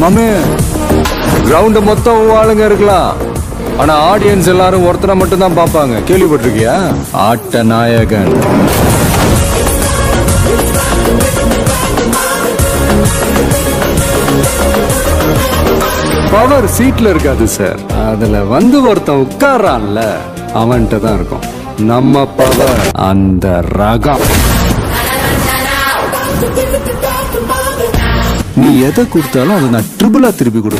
மாமே கிரவுண்ட் மொத்தம் ஆளுங்க இருக்கலாம். ஆனா ஆடியன்ஸ் எல்லாரும் ஒருத்தரை மட்டும் தான் பார்ப்பாங்க. கேள்விப்பட்டிருக்கியா? ஆட்ட நாயகன். பவர் சீட்ல இருக்காது சார் அதுல வந்து ஒருத்தன் உட்கார்றான்ல அவன்கிட்ட தான் இருக்கும். நம்ம பவர் அந்த ரகம். நீ எதை கொடுத்தாலும் அதை நான் ட்ரிபிளா திருப்பி கொடு.